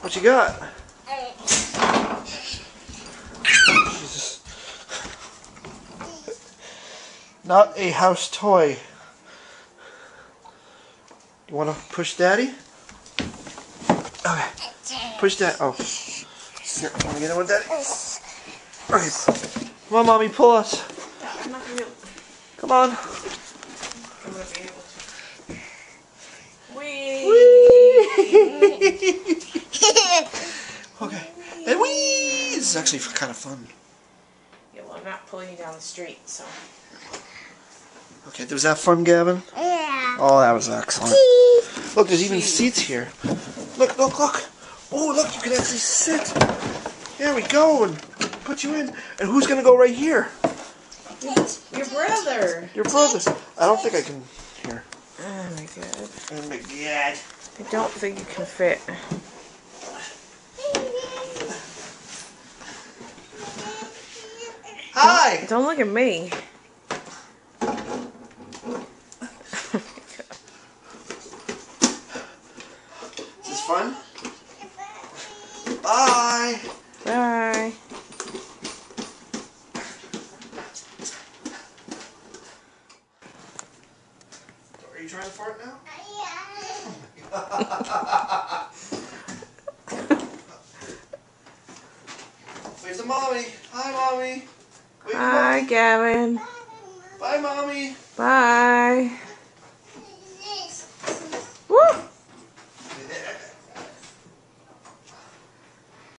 What you got? Jesus. Not a house toy. You want to push daddy? Okay. Push that. Oh. Here, want to get in with daddy? Okay. Come on, mommy, pull us. Come on. I'm gonna be able to. okay. And wee! This is actually kind of fun. Yeah, well, I'm not pulling you down the street, so. Okay, was that fun, Gavin? Yeah. Oh, that was excellent. Look, there's even seats here. Look, look, look. Oh, look, you can actually sit. There we go, and put you in. And who's gonna go right here? Your brother! Your brother. I don't think I can. Here. Oh my god. Oh my god. I don't think you can fit. Hi. Don't look at me. Is this fun? Bye. Bye. Are you trying to fart now? Wave to mommy. Hi, mommy. Hi. Gavin. Bye, mommy. Bye.